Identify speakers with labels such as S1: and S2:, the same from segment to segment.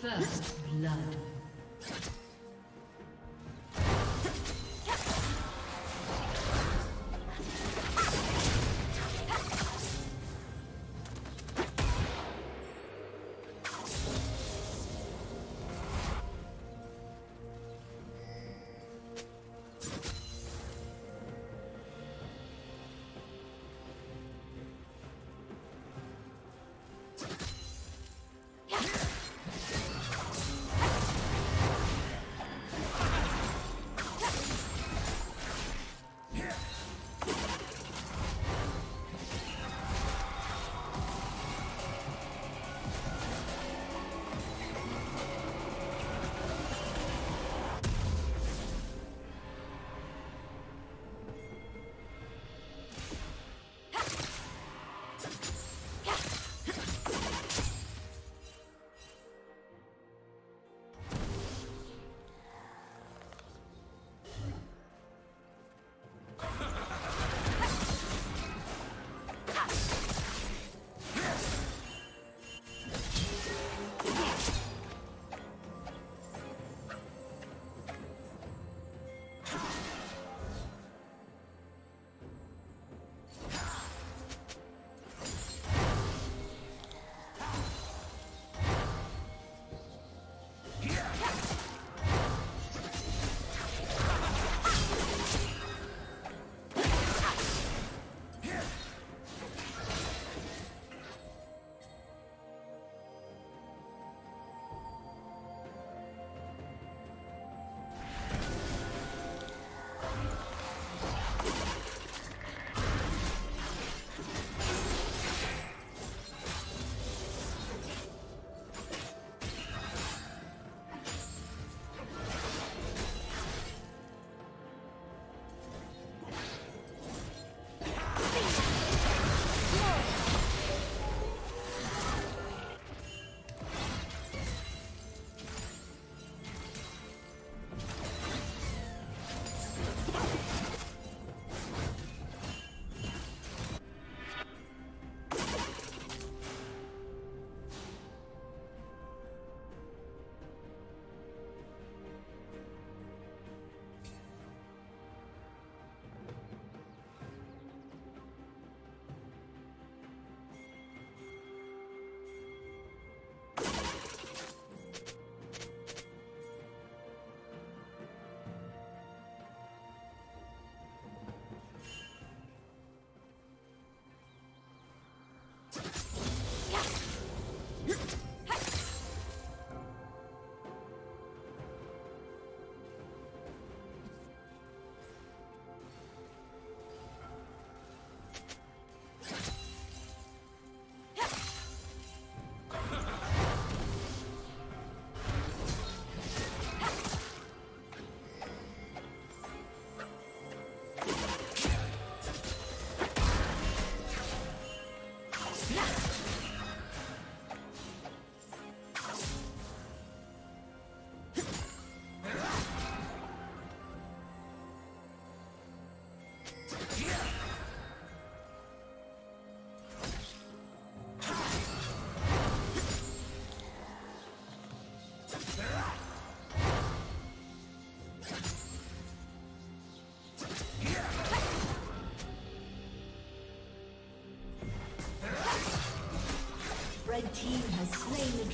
S1: First blood.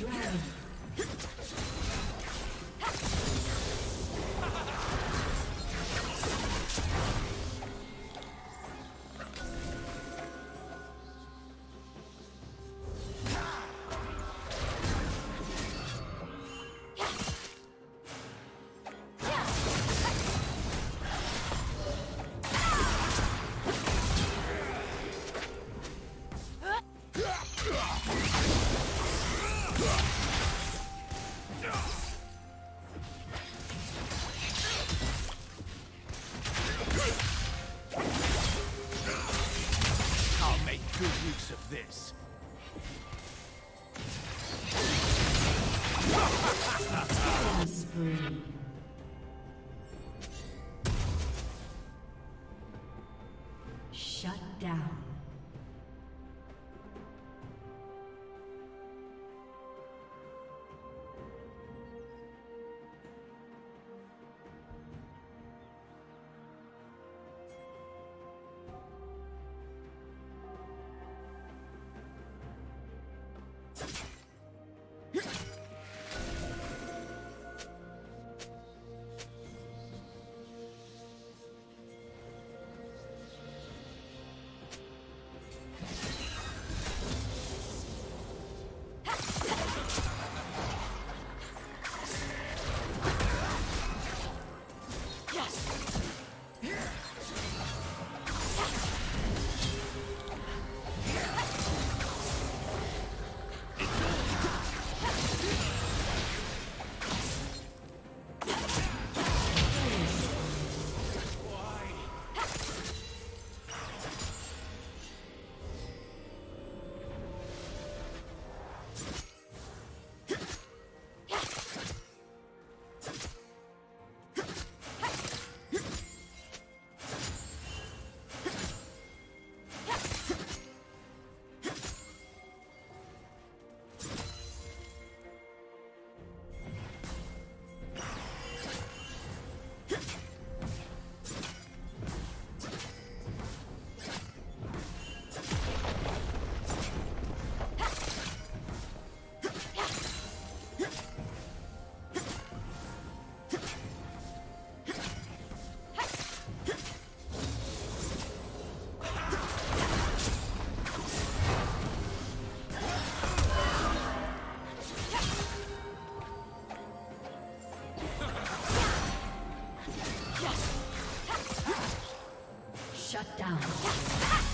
S1: Slain the dragon. Double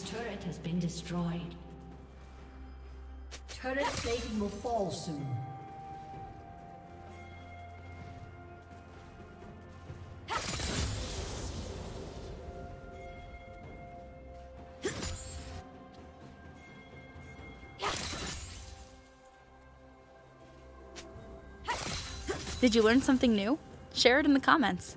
S2: Team's turret has been destroyed. Turret plating will fall soon.
S1: Did you learn something new? Share it in the comments.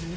S1: Shut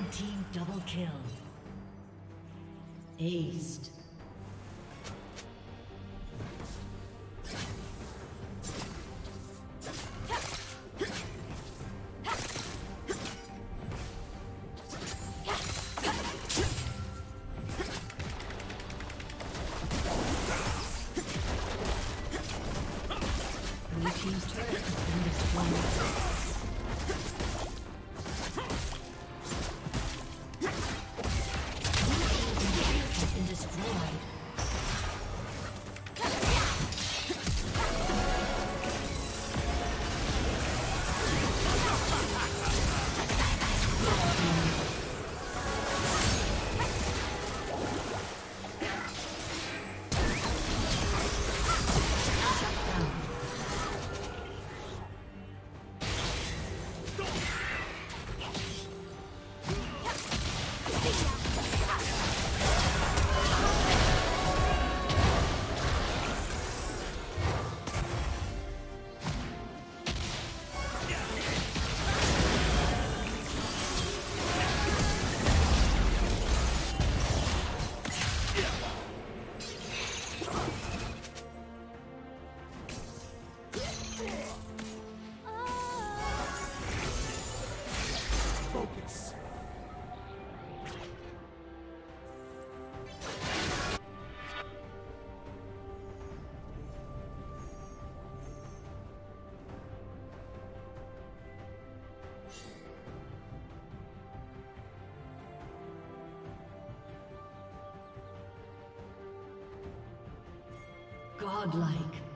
S1: Red Team double kill. Aced. Godlike.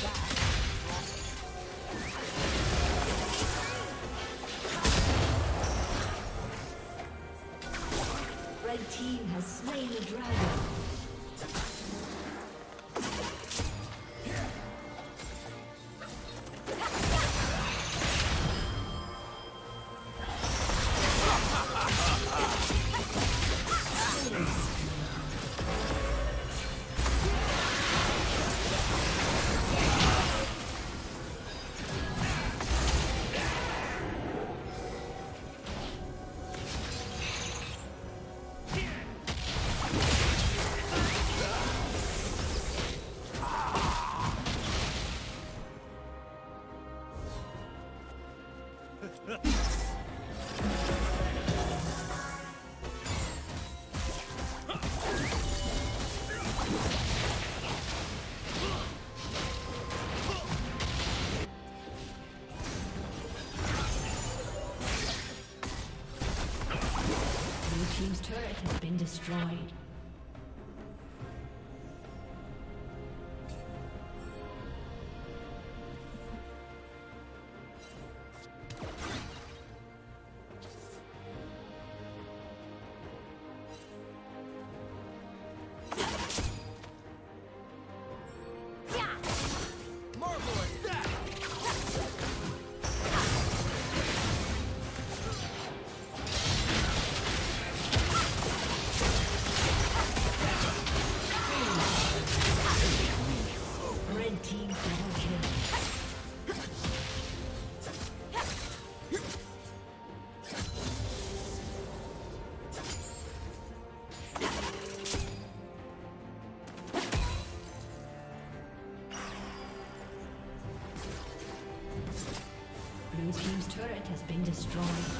S1: die. Destroyed. Destroyed.